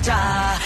家。